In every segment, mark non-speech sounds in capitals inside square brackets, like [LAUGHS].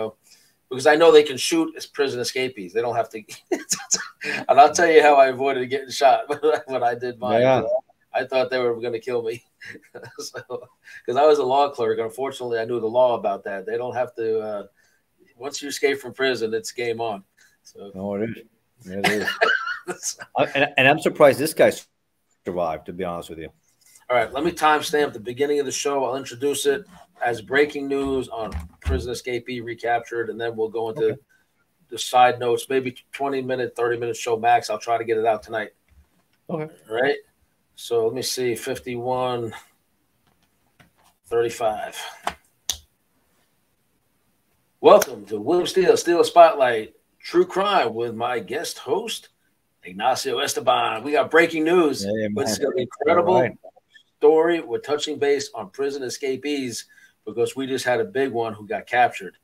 know, because I know they can shoot as prison escapees. They don't have to. [LAUGHS] and I'll tell you how I avoided getting shot [LAUGHS] when I did mine. Yeah. I thought they were going to kill me because [LAUGHS] so, I was a law clerk. Unfortunately, I knew the law about that. They don't have to. Uh, once you escape from prison, it's game on. So. Oh, it is. It is. and, and I'm surprised this guy survived. To be honest with you. All right, let me timestamp the beginning of the show. I'll introduce it as breaking news on prison escapee recaptured, and then we'll go into okay. the side notes. Maybe 20 minute, 30 minute show max. I'll try to get it out tonight. Okay. All right. So let me see 51, 35. Welcome to William Steel, Steel Spotlight, True Crime with my guest host, Ignacio Esteban. We got breaking news. Hey, it's incredible story. We're touching base on prison escapees because we just had a big one who got captured.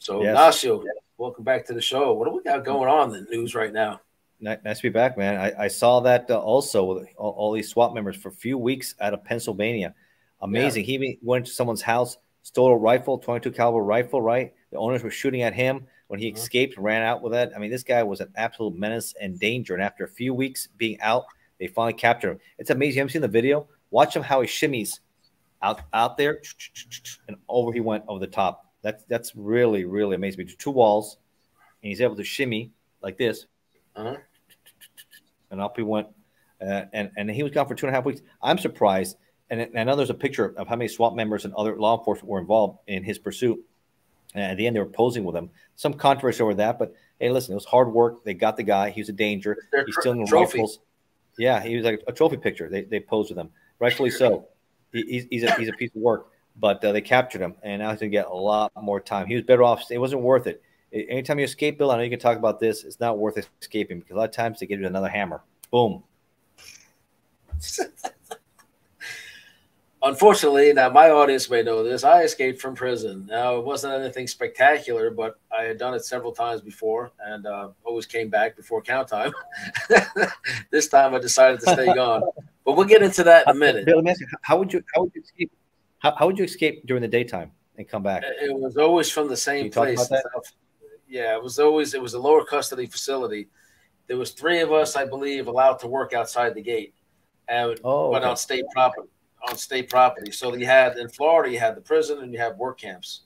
So, yes. Ignacio, welcome back to the show. What do we got going on in the news right now? Nice to be back, man. I, I saw that uh, also with all, all, these SWAT members for a few weeks out of Pennsylvania. Amazing. Yeah. He went to someone's house, stole a rifle, 22 caliber rifle, right? The owners were shooting at him when he uh-huh. escaped, ran out with it. I mean, this guy was an absolute menace and danger. And after a few weeks being out, they finally captured him. It's amazing. You haven't seen the video? Watch him how he shimmies out out there, and over he went over the top. That's that's really really amazing. Two walls, and he's able to shimmy like this, uh-huh. and up he went. Uh, and and he was gone for two and a half weeks. I'm surprised, and, and I know there's a picture of how many SWAT members and other law enforcement were involved in his pursuit. And at the end, they were posing with him. Some controversy over that, but hey, listen, it was hard work. They got the guy. He was a danger. He's stealing rifles. Yeah, he was like a trophy picture. They they posed with him rightfully so. He, he's a, he's a piece of work, but uh, they captured him, and now he's gonna get a lot more time. He was better off. It wasn't worth it. Anytime you escape, Bill, I know you can talk about this. It's not worth escaping because a lot of times they give you another hammer. Boom. [LAUGHS] Unfortunately, now my audience may know this. I escaped from prison. Now it wasn't anything spectacular, but I had done it several times before, and uh, always came back before count time. [LAUGHS] this time, I decided to stay gone. [LAUGHS] But we'll get into that in a minute. Bill, let me ask you, how would you how would you escape? How, how would you escape during the daytime and come back? It was always from the same place. Yeah, it was always it was a lower custody facility. There was three of us, I believe, allowed to work outside the gate, and oh, okay. on state property. On state property. So you had in Florida, you had the prison and you have work camps.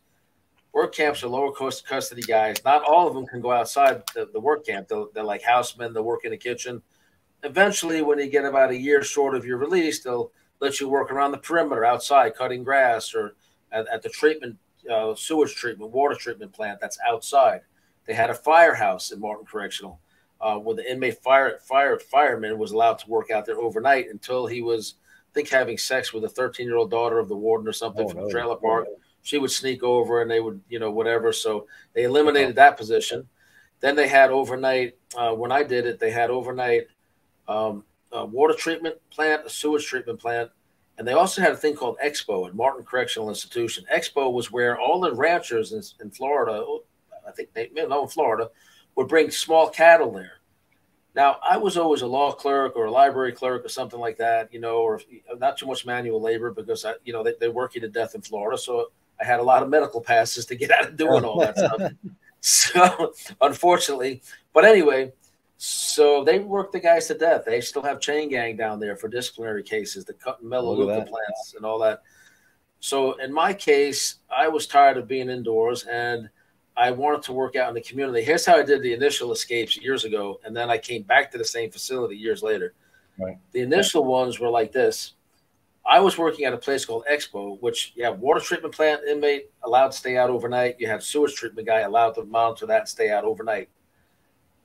Work camps are lower cost custody guys. Not all of them can go outside the, the work camp. They're, they're like housemen. They work in the kitchen eventually, when you get about a year short of your release, they'll let you work around the perimeter outside, cutting grass or at, at the treatment, uh, sewage treatment, water treatment plant that's outside. They had a firehouse in Martin Correctional uh, where the inmate fire, fire fireman was allowed to work out there overnight until he was, I think, having sex with a 13 year old daughter of the warden or something oh, from no. the trailer park. She would sneak over and they would, you know, whatever. So they eliminated that position. Then they had overnight. Uh, when I did it, they had overnight um, a water treatment plant, a sewage treatment plant, and they also had a thing called Expo at Martin Correctional Institution. Expo was where all the ranchers in, in Florida, I think they, no, in Florida, would bring small cattle there. Now, I was always a law clerk or a library clerk or something like that, you know, or not too much manual labor because I, you know, they, they work you to death in Florida. So I had a lot of medical passes to get out of doing all that stuff. [LAUGHS] So unfortunately, but anyway, so they work the guys to death. They still have chain gang down there for disciplinary cases, the cut and melaleuca plants and all that. So in my case, I was tired of being indoors and I wanted to work out in the community. Here's how I did the initial escapes years ago, and then I came back to the same facility years later. Right. The initial ones were like this. I was working at a place called Expo, which you have water treatment plant inmate allowed to stay out overnight. You have sewage treatment guy allowed to monitor that and stay out overnight.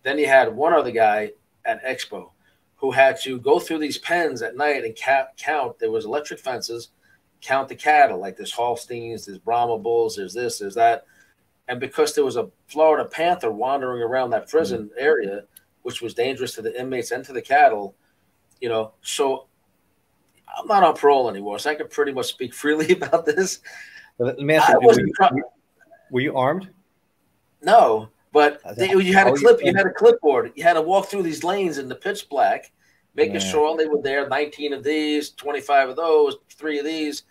Then you had one other guy at Expo who had to go through these pens at night and count. There was electric fences, count the cattle, like there's Holsteins, there's Brahma bulls, there's this, there's that. And because there was a Florida panther wandering around that prison mm-hmm. area, which was dangerous to the inmates and to the cattle, you know, so I'm not on parole anymore, so I can pretty much speak [LAUGHS] freely about this. Let me ask you, were you, were you armed? No, but they, you had a clip, you had a clipboard. You had to walk through these lanes in the pitch black, making yeah. sure all they were there. Nineteen of these, twenty-five of those, three of these,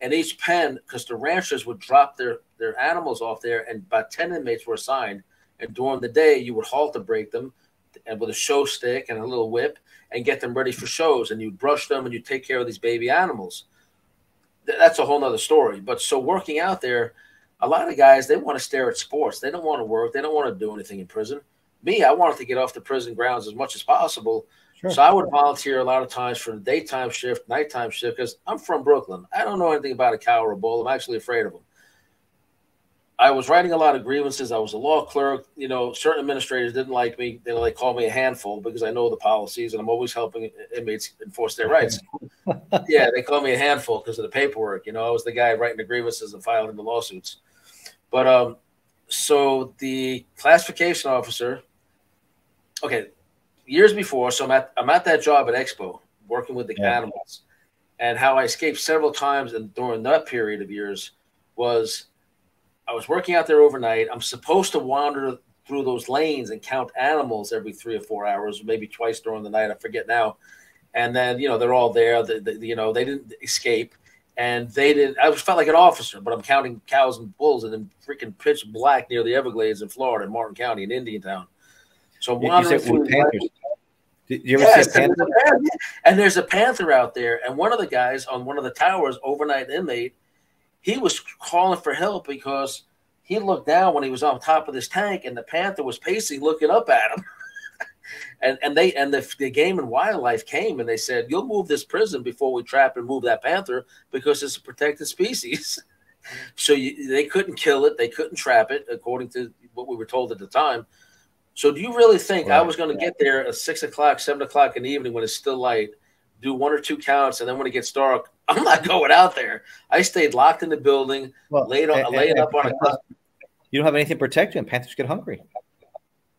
And each pen, because the ranchers would drop their, their animals off there, and about 10 inmates were assigned. And during the day, you would halter break them and with a show stick and a little whip and get them ready for shows. And you brush them and you take care of these baby animals. That's a whole nother story. But so working out there, a lot of guys, they want to stare at sports. They don't want to work. They don't want to do anything in prison. Me, I wanted to get off the prison grounds as much as possible Sure. So I would volunteer a lot of times for the daytime shift, nighttime shift, because I'm from Brooklyn. I don't know anything about a cow or a bull. I'm actually afraid of them. I was writing a lot of grievances. I was a law clerk. You know, certain administrators didn't like me. They like call me a handful because I know the policies and I'm always helping inmates enforce their rights. [LAUGHS] yeah, they call me a handful because of the paperwork. You know, I was the guy writing the grievances and filing the lawsuits. But um, so the classification officer, okay, years before, so I'm at I'm at that job at Expo working with the yeah. animals, and how I escaped several times and during that period of years was I was working out there overnight. I'm supposed to wander through those lanes and count animals every three or four hours, maybe twice during the night. I forget now. And then you know they're all there. The, the, you know they didn't escape, and they didn't. I felt like an officer, but I'm counting cows and bulls and in freaking pitch black near the Everglades in Florida, in Martin County, in Indiantown. So I'm wandering through. Panthers. Did you ever yes, see a panther? And, and there's a panther out there, and one of the guys on one of the towers, overnight inmate, he was calling for help because he looked down when he was on top of this tank, and the panther was pacing, looking up at him. [LAUGHS] and and they and the, the game and wildlife came and they said, "You'll move this prison before we trap and move that panther because it's a protected species." [LAUGHS] so you, they couldn't kill it, they couldn't trap it, according to what we were told at the time. So do you really think right. I was going to get there at six o'clock, seven o'clock in the evening when it's still light, do one or two counts, and then when it gets dark, [LAUGHS] I'm not going out there. I stayed locked in the building, well, laid on, and, laid and, up on a. You don't have anything to protect you, and panthers get hungry.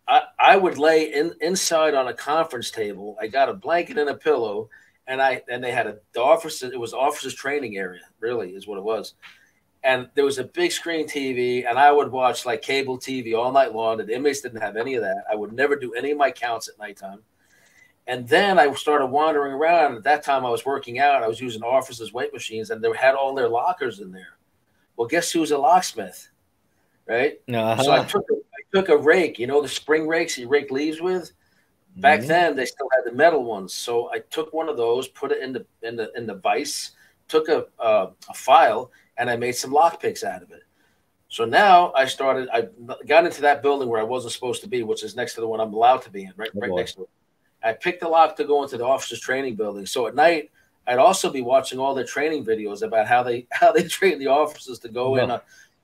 I, I would lay in inside on a conference table. I got a blanket and a pillow, and I and they had a the office. It was officers training area, really, is what it was and there was a big screen TV, and I would watch like cable TV all night long. And The inmates didn't have any of that. I would never do any of my counts at nighttime. And then I started wandering around. At that time, I was working out. I was using officers' weight machines, and they had all their lockers in there. Well, guess who's a locksmith, right? Uh-huh. So I took a, I took a rake. You know the spring rakes you rake leaves with. Back mm-hmm. then, they still had the metal ones. So I took one of those, put it in the in the in the vise, took a uh, a file, and I made some lock picks out of it. So now I started. I got into that building where I wasn't supposed to be, which is next to the one I'm allowed to be in, right, oh, right next to it. I picked the lock to go into the officers' training building. So at night, I'd also be watching all their training videos about how they [LAUGHS] how they train the officers to go in uh,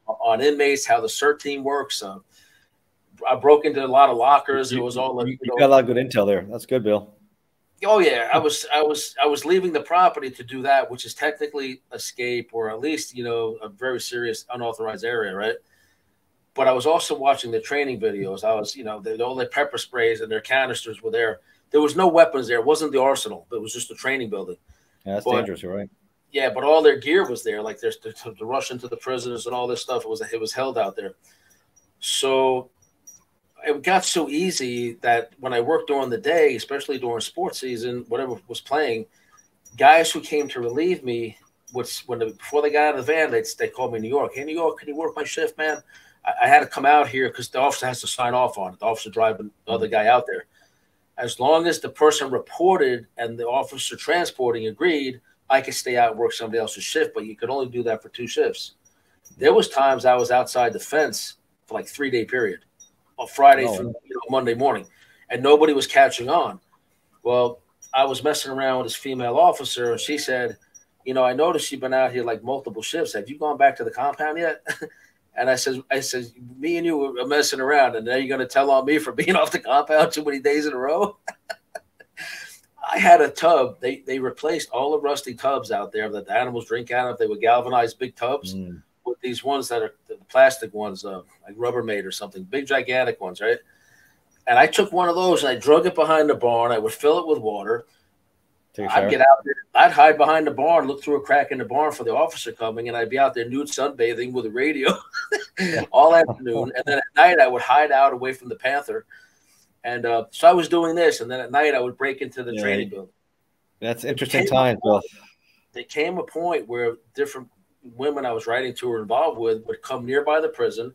on inmates, how the CERT team works. Uh, I broke into a lot of lockers. You, it was all you, you got a lot of good intel there. That's good, Bill. Oh yeah, I was I was I was leaving the property to do that, which is technically escape or at least you know a very serious unauthorized area, right? But I was also watching the training videos. I was you know the, all their pepper sprays and their canisters were there. There was no weapons there. It wasn't the arsenal. It was just a training building. Yeah, that's but, dangerous, right? Yeah, but all their gear was there. Like there's to, to rush into the prisoners and all this stuff. It was it was held out there. So it got so easy that when I worked during the day, especially during sports season, whatever was playing, guys who came to relieve me would when the, before they got out of the van, they they called me New York. Hey, New York, can you work my shift, man? I, I had to come out here because the officer has to sign off on it. The officer driving the other mm-hmm. guy out there. As long as the person reported and the officer transporting agreed, I could stay out and work somebody else's shift, but you could only do that for two shifts. There was times I was outside the fence for like three day period on Friday oh. through you know, Monday morning, and nobody was catching on. Well, I was messing around with this female officer, and she said, "You know, I noticed you've been out here like multiple shifts. Have you gone back to the compound yet?" [LAUGHS] and I said, "I said, me and you were messing around, and now you're going to tell on me for [LAUGHS] being off the compound too many days in a row." [LAUGHS] I had a tub. They they replaced all the rusty tubs out there that the animals drink out of. They were galvanized big tubs. Mm with these ones that are the plastic ones, uh, like Rubbermaid or something, big gigantic ones, right? And I took one of those and I drug it behind the barn. I would fill it with water. I'd get out there. I'd hide behind the barn, look through a crack in the barn for the officer coming, and I'd be out there nude sunbathing with a radio [LAUGHS] [LAUGHS] all afternoon. And then at night, I would hide out away from the panther. And uh, so I was doing this, and then at night, I would break into the yeah, training building. That's interesting times, Bill. There came a point where different women I was writing to or involved with would come nearby the prison,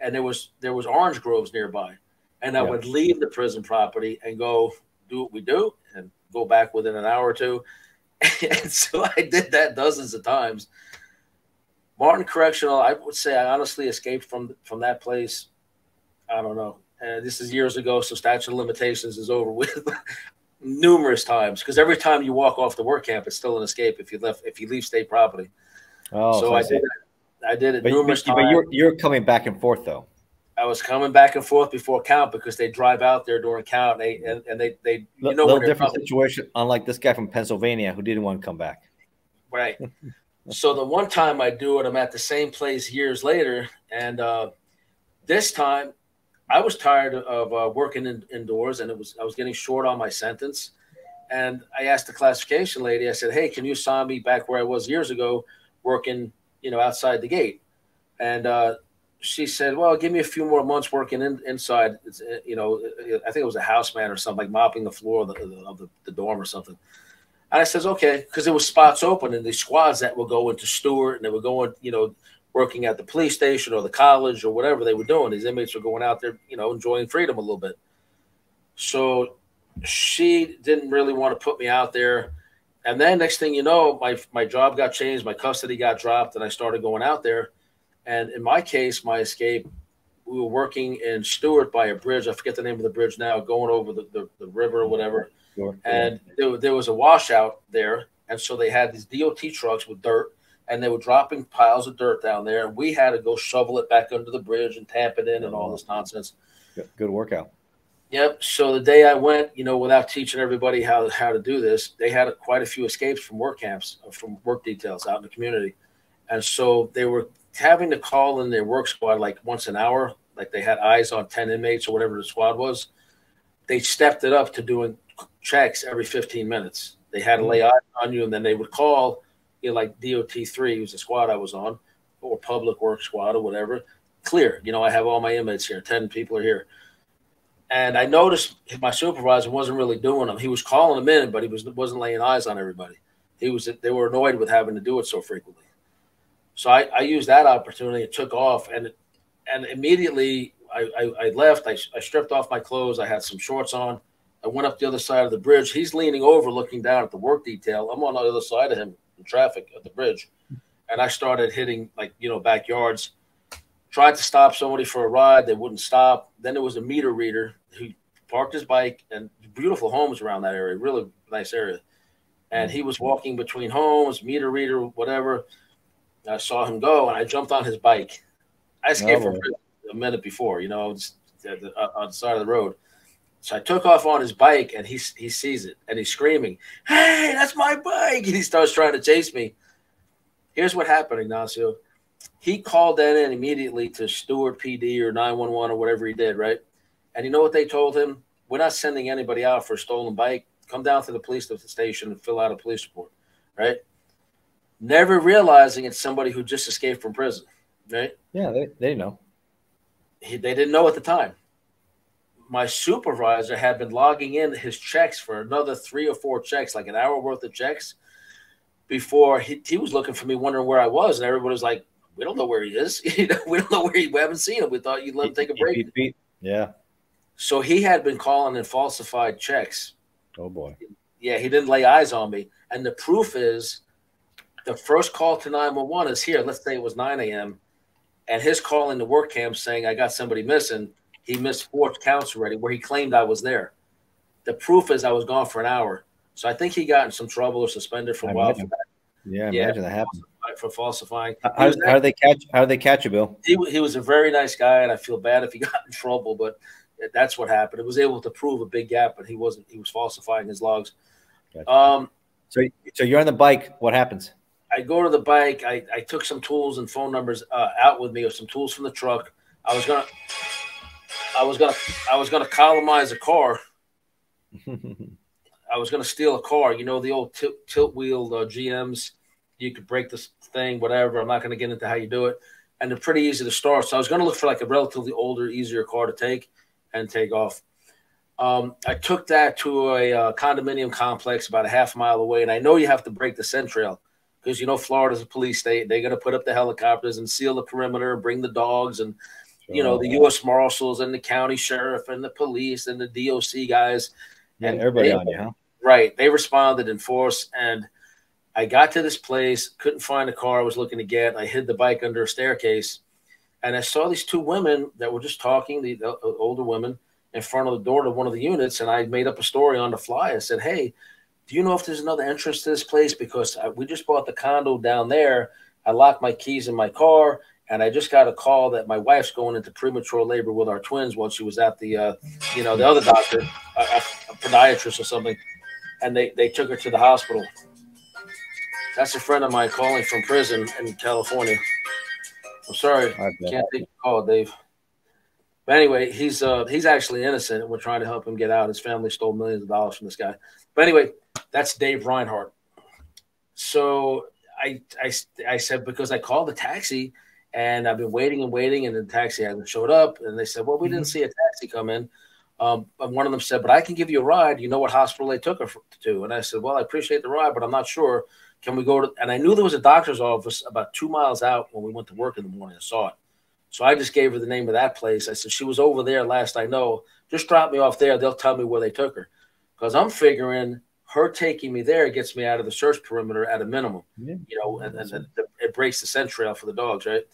and there was there was orange groves nearby, and I yeah. would leave the prison property and go do what we do and go back within an hour or two. [LAUGHS] and so I did that dozens of times. Martin Correctional, I would say I honestly escaped from from that place. I don't know. And this is years ago, so statute of limitations is over with [LAUGHS] numerous times because every time you walk off the work camp, it's still an escape if you left if you leave state property. Oh, so I did. It, I did it but, numerous but, times. But you're you're coming back and forth though. I was coming back and forth before count because they drive out there during count and they and, and they they you know little different situation unlike this guy from Pennsylvania who didn't want to come back. Right. [LAUGHS] so the one time I do it, I'm at the same place years later, and uh, this time I was tired of uh, working in, indoors, and it was I was getting short on my sentence, and I asked the classification lady. I said, "Hey, can you assign me back where I was years ago, working, you know, outside the gate?" And uh, she said, "Well, give me a few more months working in, inside. It's, uh, you know, I think it was a houseman or something, like mopping the floor of the, of the, the dorm or something." And I says, "Okay," because there was spots open and the squads that would go into Stuart and they were going, you know, working at the police station or the college or whatever they were doing. These inmates were going out there, you know, enjoying freedom a little bit. So she didn't really want to put me out there. And then next thing you know, my my job got changed, my custody got dropped, and I started going out there. And in my case, my escape, we were working in Stuart by a bridge. I forget the name of the bridge now, going over the, the, the river or whatever. Sure. And there, there was a washout there. And so they had these DOT trucks with dirt and they were dropping piles of dirt down there. And we had to go shovel it back under the bridge and tamp it in and all this nonsense. Good workout. Yep. So the day I went, you know, without teaching everybody how how to do this, they had a, quite a few escapes from work camps, uh, from work details out in the community, and so they were having to call in their work squad like once an hour, like they had eyes on ten inmates or whatever the squad was. They stepped it up to doing checks every 15 minutes. They had to lay mm. eyes on you, and then they would call you know, like DOT three was the squad I was on, or public work squad or whatever. Clear, you know, I have all my inmates here. Ten people are here, and I noticed my supervisor wasn't really doing them. He was calling them in, but he was wasn't laying eyes on everybody. He was they were annoyed with having to do it so frequently. So I, I used that opportunity. It took off, and and immediately I, I, I left. I, I stripped off my clothes. I had some shorts on. I went up the other side of the bridge. He's leaning over, looking down at the work detail. I'm on the other side of him, in traffic at the bridge, and I started hitting like you know backyards. Tried to stop somebody for a ride, they wouldn't stop. Then there was a meter reader who parked his bike and beautiful homes around that area, really nice area. And he was walking between homes, meter reader, whatever. I saw him go, and I jumped on his bike. I escaped oh. from a minute before, you know, just the, uh, on the side of the road. So I took off on his bike and he, he sees it and he's screaming, Hey, that's my bike. And he starts trying to chase me. Here's what happened, Ignacio. He called that in immediately to Stuart PD or 911 or whatever he did, right? And you know what they told him? We're not sending anybody out for a stolen bike. Come down to the police station and fill out a police report, right? Never realizing it's somebody who just escaped from prison, right? Yeah, they, they know. He, they didn't know at the time my supervisor had been logging in his checks for another three or four checks, like an hour worth of checks, before he, he was looking for me, wondering where I was, and everybody was like, "We don't know where he is. [LAUGHS] You know, we don't know where he. We haven't seen him. We thought you'd let him take a break." Yeah. So he had been calling in falsified checks. Oh boy. Yeah, he didn't lay eyes on me, and the proof is, the first call to nine one one is here. Let's say it was nine a.m. And his call in the work camp saying, I got somebody missing he missed four counts already where he claimed I was there. The proof is I was gone for an hour. So I think he got in some trouble or suspended for a while. For yeah, yeah, imagine that happened. For falsifying. How, how did they catch? How did they catch you, Bill? He, he was a very nice guy, and I feel bad if he [LAUGHS] got in trouble, but that's what happened. It was able to prove a big gap, but he wasn't. He was falsifying his logs. Gotcha. Um, so, so you're on the bike. What happens? I go to the bike. I, I took some tools and phone numbers uh, out with me, or some tools from the truck. I was gonna I was gonna I was gonna columnize a car. [LAUGHS] I was gonna steal a car. You know the old tilt, tilt wheel uh, GMs. You could break this thing, whatever. I'm not gonna get into how you do it, and they're pretty easy to start. So I was gonna look for like a relatively older, easier car to take and take off. Um, I took that to a uh, condominium complex about a half mile away, and I know you have to break the scent trail. Because you know Florida's a police state. They're going to put up the helicopters and seal the perimeter and bring the dogs and sure. you know the U.S. Marshals and the county sheriff and the police and the DOC guys. Yeah, and everybody they, on you, huh? Right. They responded in force and. I got to this place, couldn't find a car I was looking to get. I hid the bike under a staircase, and I saw these two women that were just talking, the, the uh, older women, in front of the door to one of the units. And I made up a story on the fly. I said, "Hey, do you know if there's another entrance to this place? Because I, we just bought the condo down there. I locked my keys in my car, and I just got a call that my wife's going into premature labor with our twins while she was at the, uh, you know, the other doctor, a, a, podiatrist or something, and they they took her to the hospital. That's a friend of mine calling from prison in California. I'm sorry, I can't take the call, Dave. But anyway, he's uh, he's actually innocent, and we're trying to help him get out. His family stole millions of dollars from this guy. But anyway, that's Dave Reinhardt. So I, I, I said, because I called the taxi and I've been waiting and waiting, and the taxi hasn't showed up. And they said, well, we didn't mm-hmm. see a taxi come in. Um, and one of them said, but I can give you a ride. You know what hospital they took her to? And I said, well, I appreciate the ride, but I'm not sure. Can we go to? And I knew there was a doctor's office about two miles out when we went to work in the morning. I saw it. So I just gave her the name of that place. I said, she was over there last I know. Just drop me off there. They'll tell me where they took her because I'm figuring her taking me there gets me out of the search perimeter at a minimum. Yeah. You know, and, and, and, it breaks the scent trail for the dogs, right?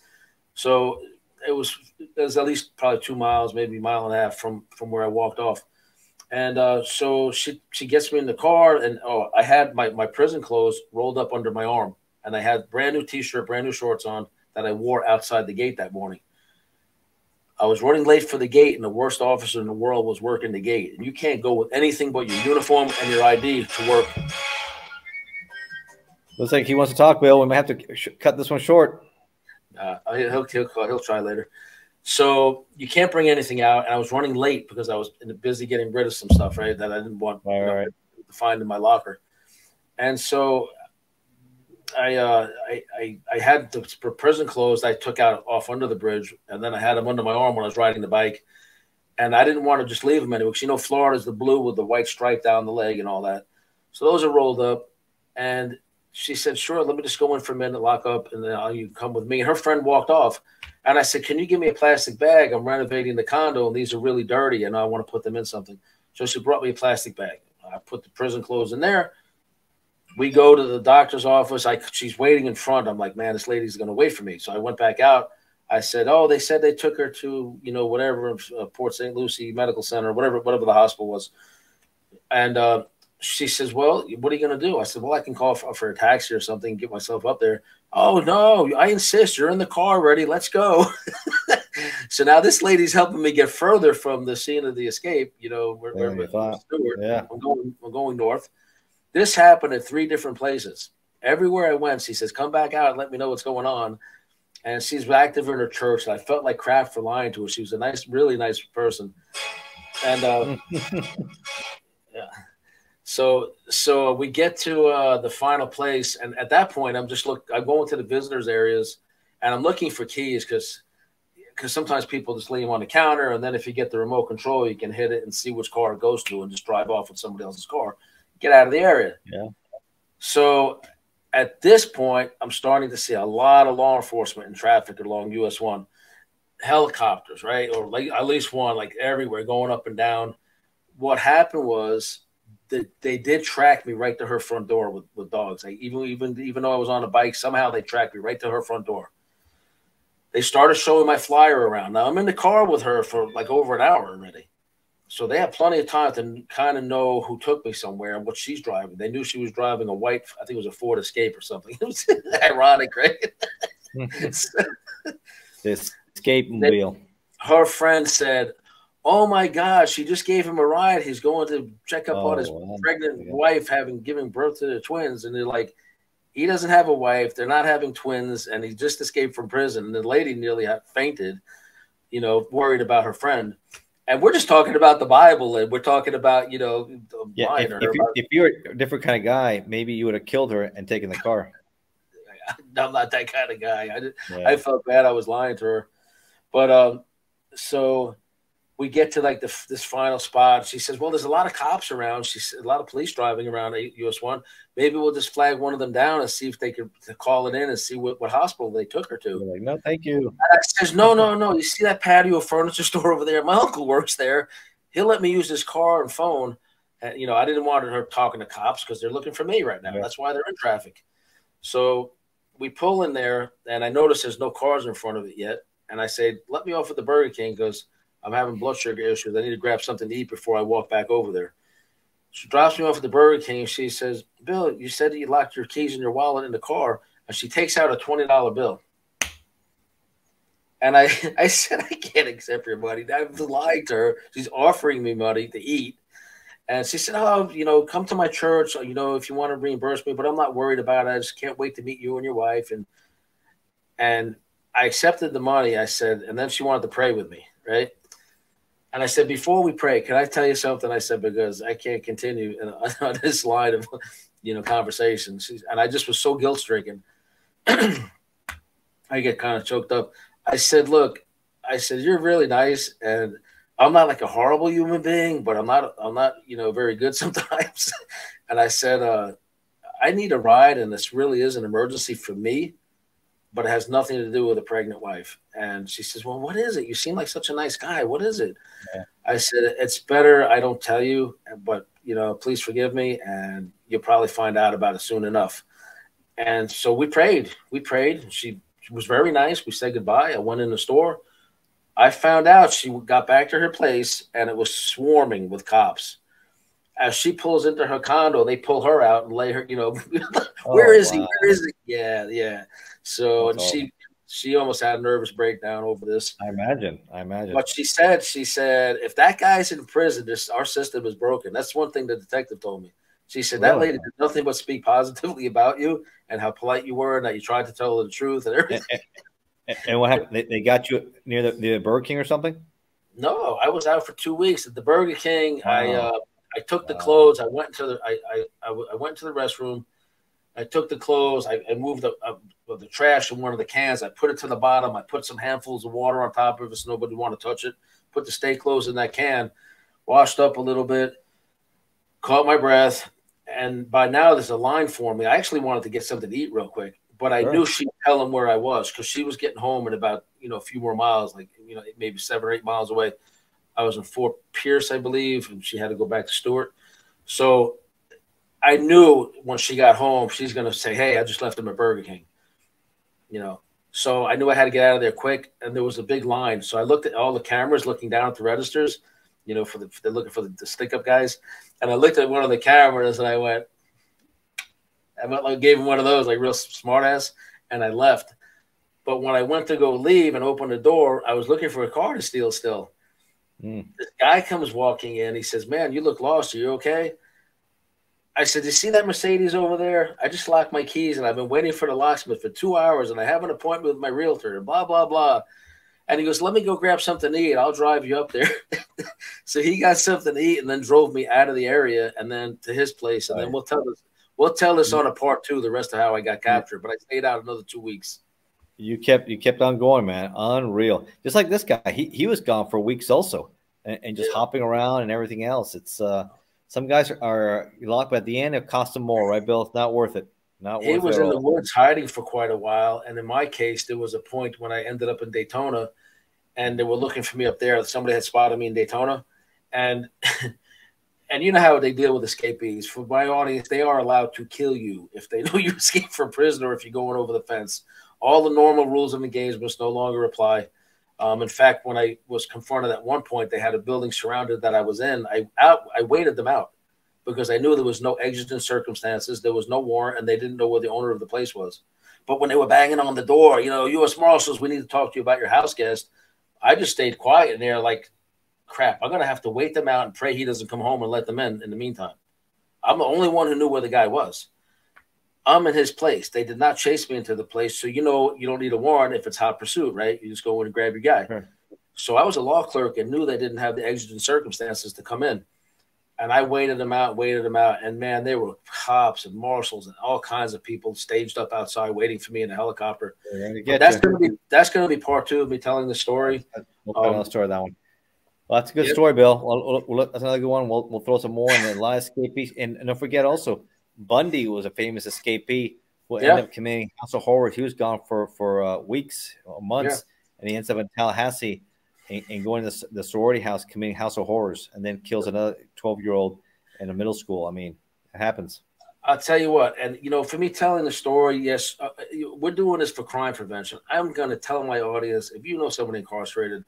So it was it was at least probably two miles, maybe a mile and a half from from where I walked off. And uh, so she she gets me in the car, and oh, I had my my prison clothes rolled up under my arm, and I had brand new t-shirt, brand new shorts on that I wore outside the gate that morning. I was running late for the gate, and the worst officer in the world was working the gate. And you can't go with anything but your uniform and your ID to work. Looks like he wants to talk, Bill. We might have to cut this one short. Uh, he'll, he'll, he'll try later. So you can't bring anything out. And I was running late because I was busy getting rid of some stuff, right? That I didn't want you know, right. to find in my locker. And so I, uh, I, I, I had the prison clothes I took out off under the bridge, and then I had them under my arm when I was riding the bike. And I didn't want to just leave them anyway, because you know Florida's the blue with the white stripe down the leg and all that. So those are rolled up. And she said, "Sure, let me just go in for a minute, lock up, and then I'll, you come with me." And her friend walked off, and I said, "Can you give me a plastic bag? I'm renovating the condo, and these are really dirty, and I want to put them in something." So she brought me a plastic bag. I put the prison clothes in there we go to the doctor's office. I she's waiting in front. I'm like, man, this lady's going to wait for me. So I went back out. I said, oh, they said they took her to you know whatever uh, Port St. Lucie Medical Center, whatever whatever the hospital was. And uh, she says, well, what are you going to do? I said, well, I can call for, for, a taxi or something, get myself up there. Oh no, I insist. You're in the car already. Let's go. [LAUGHS] so now this lady's helping me get further from the scene of the escape. You know, where, where, yeah. I'm going. I'm going north. This happened at three different places. Everywhere I went, she says, "Come back out and let me know what's going on." And she's active in her church. And I felt like crap for lying to her. She was a nice, really nice person. And uh, [LAUGHS] yeah, so so we get to uh, the final place, and at that point, I'm just look. I'm going to the visitors areas, and I'm looking for keys because because sometimes people just leave them on the counter, and then if you get the remote control, you can hit it and see which car it goes to, and just drive off with somebody else's car get out of the area. Yeah. So at this point, I'm starting to see a lot of law enforcement and traffic along US one, helicopters, right, or like at least one, like everywhere, going up and down. What happened was that they did track me right to her front door with, with dogs. Like even even even though I was on a bike, somehow they tracked me right to her front door. They started showing my flyer around. Now I'm in the car with her for like over an hour already. So they had plenty of time to kind of know who took me somewhere and what she's driving. They knew she was driving a white, I think it was a Ford Escape or something. [LAUGHS] It was ironic, right? [LAUGHS] [LAUGHS] this escape wheel. Her friend said, "Oh my God, she just gave him a ride. He's going to check up oh, on his oh, wow. pregnant wife having given birth to the twins." And they're like, "He doesn't have a wife. They're not having twins, and he just escaped from prison." And the lady nearly fainted, you know, worried about her friend and we're just talking about the Bible, and we're talking about you know, yeah. If, if, you, if, you're a different kind of guy, maybe you would have killed her and taken the car. [LAUGHS] I'm not that kind of guy. I, yeah. I felt bad. I was lying to her, but um, so we get to like the, this final spot. She says, "Well, there's a lot of cops around. She's a lot of police driving around US one. Maybe we'll just flag one of them down and see if they could call it in and see what, what hospital they took her to." Like, no, thank you. And I says, "No, no, no. You see that patio furniture [LAUGHS] store over there? My uncle works there. He'll let me use his car and phone." And you know, I didn't want her talking to cops because they're looking for me right now. Yeah. That's why they're in traffic. So we pull in there, and I notice there's no cars in front of it yet. And I say, "Let me off at the Burger King." Goes I'm having blood sugar issues. I need to grab something to eat before I walk back over there. She drops me off at the Burger King. She says, Bill, you said you locked your keys and your wallet in the car. And she takes out a $20 bill. And I, [LAUGHS] I said, I can't accept your money. I've lied to her. She's offering me money to eat. And she said, Oh, you know, come to my church, you know, if you want to reimburse me, but I'm not worried about it. I just can't wait to meet you and your wife. And and I accepted the money. I said, and then she wanted to pray with me, right? And I said, before we pray, can I tell you something? I said, because I can't continue [LAUGHS] on this line of, you know, conversations. And I just was so guilt stricken. [CLEARS THROAT] I get kind of choked up. I said, look, I said, you're really nice. And I'm not like a horrible human being, but I'm not, I'm not, you know, very good [LAUGHS] sometimes. and I said, uh, I need a ride. And this really is an emergency for me but it has nothing to do with a pregnant wife. And she says, Well, what is it? You seem like such a nice guy. What is it? Yeah. I said, It's better I don't tell you, but you know, please forgive me, and you'll probably find out about it soon enough. And so we prayed. We prayed. She, she was very nice. We said goodbye. I went in the store. I found out she got back to her place and it was swarming with cops. As she pulls into her condo, they pull her out and lay her, you know, [LAUGHS] where oh, is wow. he? Where is he? Yeah, yeah. So and she she almost had a nervous breakdown over this. I imagine. I imagine. But she said, she said, if that guy's in prison, this our system is broken. That's one thing the detective told me. She said really? that lady did nothing but speak positively about you and how polite you were and that you tried to tell her the truth and everything. And, and, and what happened? They, they, got you near the, the Burger King or something? No, I was out for two weeks at the Burger King. Oh. I uh, I took the clothes. I went to the I, I, I, went to the restroom. I took the clothes. I, I moved the, uh, the trash in one of the cans. I put it to the bottom. I put some handfuls of water on top of it so nobody want to touch it. Put the steak clothes in that can, washed up a little bit, caught my breath, and by now there's a line for me. I actually wanted to get something to eat real quick, but I sure. knew she'd tell him where I was because she was getting home in about you know a few more miles, like you know maybe seven or eight miles away. I was in Fort Pierce, I believe, and she had to go back to Stuart. So I knew when she got home, she's going to say, "Hey, I just left him at Burger King," you know. So I knew I had to get out of there quick, and there was a big line. So I looked at all the cameras, looking down at the registers, you know, for the they're looking for the, the stick up guys, and I looked at one of the cameras and I went, I went like gave him one of those like real smart ass, and I left. But when I went to go leave and open the door, I was looking for a car to steal still. Mm. This guy comes walking in. He says, "Man, you look lost. Are you okay?" I said, "You see that Mercedes over there? I just locked my keys and I've been waiting for the locksmith for two hours and I have an appointment with my realtor and blah blah blah." And he goes, "Let me go grab something to eat. I'll drive you up there." [LAUGHS] so he got something to eat and then drove me out of the area and then to his place. And right. then we'll tell this we'll tell this on a part two, the rest of how I got captured. But I stayed out another two weeks. You kept you kept on going, man. Unreal. Just like this guy, he he was gone for weeks also, and, and just yeah. hopping around and everything else. It's uh some guys are, are locked, but at the end it costs them more, right, Bill? It's not worth it. Not worth. he was in the woods hiding for quite a while, and in my case, there was a point when I ended up in Daytona, and they were looking for me up there. Somebody had spotted me in Daytona, and [LAUGHS] and you know how they deal with escapees. For my audience, they are allowed to kill you if they [LAUGHS] know you escaped from prison or if you're going over the fence. All the normal rules of engagement no longer apply. Um, in fact, when I was confronted at one point, they had a building surrounded that I was in. I out, I waited them out because I knew there was no exigent circumstances, there was no warrant, and they didn't know where the owner of the place was. But when they were banging on the door, you know, U.S. Marshals, we need to talk to you about your house guest. I just stayed quiet, and they're like, "Crap, I'm gonna have to wait them out and pray he doesn't come home and let them in." In the meantime, I'm the only one who knew where the guy was. I'm in his place. They did not chase me into the place. So, you know, you don't need a warrant if it's hot pursuit, right? You just go in and grab your guy. So I was a law clerk and knew they didn't have the exigent circumstances to come in. And I waited them out, waited them out. And man, there were cops and marshals and all kinds of people staged up outside waiting for me in a helicopter. That's going to be that's going to be part two of me telling the story. We'll um, the story that one. Well, that's a good yep. story, Bill. We'll, we'll, that's another good one. We'll, we'll throw some more a lot of escapees. And, and don't forget also, Bundy was a famous escapee who yep. ended up committing house of horror. He was gone for for uh, weeks, or months, and he ends up in Tallahassee and, and going to the, the, sorority house, committing house of horrors, and then kills another twelve year old in a middle school. I mean, it happens. I'll tell you what, and you know, for me telling the story, yes, uh, we're doing this for crime prevention. I'm going to tell my audience if you know somebody incarcerated,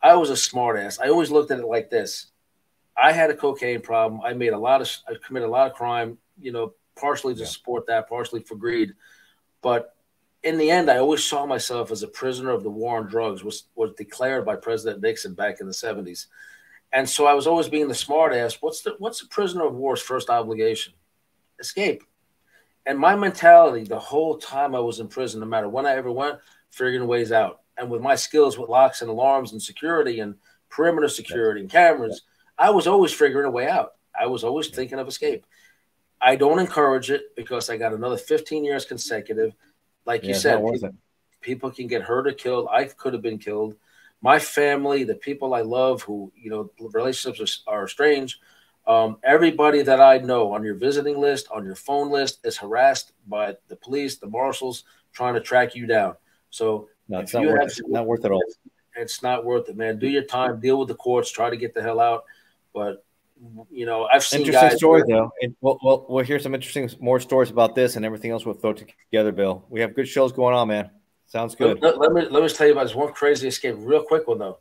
I was a smartass. I always looked at it like this: I had a cocaine problem. I made a lot of, I committed a lot of crime. You know, partially to yeah. support that, partially for greed. But in the end, I always saw myself as a prisoner of the war on drugs, was was declared by President Nixon back in the seventies, and so I was always being the smartass. What's the what's the prisoner of war's first obligation? Escape. And my mentality the whole time I was in prison, no matter when I ever went, figuring ways out. And with my skills with locks and alarms and security and perimeter security and cameras, I was always figuring a way out. I was always thinking of escape. I don't encourage it because I got another 15 years consecutive. Like you said, people, people, can get hurt or killed. I could have been killed. My family, the people I love, who you know, relationships are, are strange. Um, everybody that I know on your visiting list, on your phone list, is harassed by the police, the marshals, trying to track you down. So no, it's not worth, it. not worth it all. It's not worth it, man. Do your time, deal with the courts, try to get the hell out. But you know, I've seen interesting story though. And we'll, we'll, we'll hear some interesting more stories about this and everything else we'll throw together, Bill. We have good shows going on, man. Sounds good. Let, let, me let me tell you about this one crazy escape, real quick one though.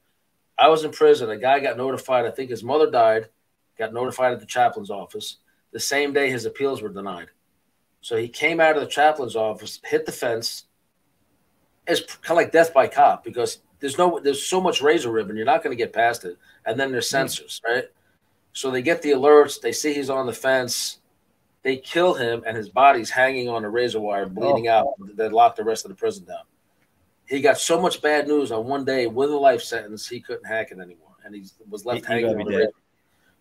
I was in prison. A guy got notified. I think his mother died. Got notified at the chaplain's office the same day his appeals were denied. So he came out of the chaplain's office, hit the fence. It's kind of like death by cop because there's no there's so much razor ribbon you're not going to get past it, and then there's mm-hmm. sensors, right? So they get the alerts. They see he's on the fence. They kill him, and his body's hanging on a razor wire, bleeding oh. out. They lock the rest of the prison down. He got so much bad news on one day with a life sentence, he couldn't hack it anymore, and he was left he, hanging on the razor.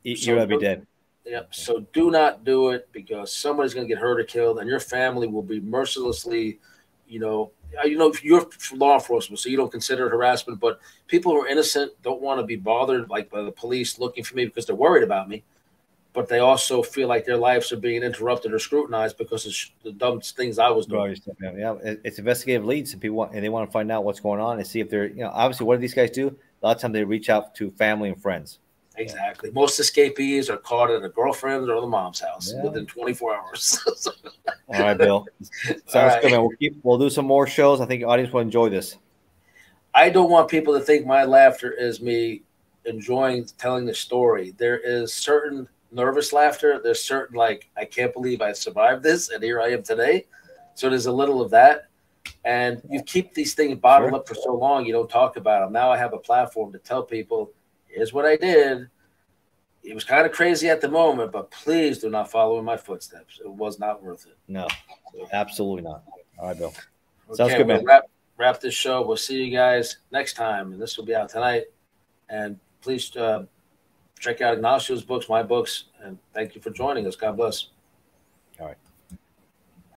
He, so, you to be dead. Yep. So do not do it because somebody's going to get hurt or killed, and your family will be mercilessly, you know, Uh, you know, you're law enforcement, so you don't consider it harassment. But people who are innocent don't want to be bothered, like by the police looking for me because they're worried about me. But they also feel like their lives are being interrupted or scrutinized because of the dumb things I was doing. Yeah, it's investigative leads, and people want, and they want to find out what's going on and see if they're, you know, obviously, what do these guys do? A lot of times they reach out to family and friends. Exactly. Most escapees are caught at a girlfriend's or the mom's house yeah. within 24 hours. [LAUGHS] All right, Bill. [LAUGHS] Sounds right. good, man. We'll, keep, we'll do some more shows. I think the audience will enjoy this. I don't want people to think my laughter is me enjoying telling the story. There is certain nervous laughter. There's certain like I can't believe I survived this and here I am today. So there's a little of that. And you keep these things bottled sure. up for so long, you don't talk about them. Now I have a platform to tell people here's what I did. It was kind of crazy at the moment, but please do not follow in my footsteps. It was not worth it. No, absolutely not. All right, Bill. Sounds good, man. Wrap, wrap this show. We'll see you guys next time, and this will be out tonight. And please uh, check out Ignacio's books, my books, and thank you for joining us. God bless. All right.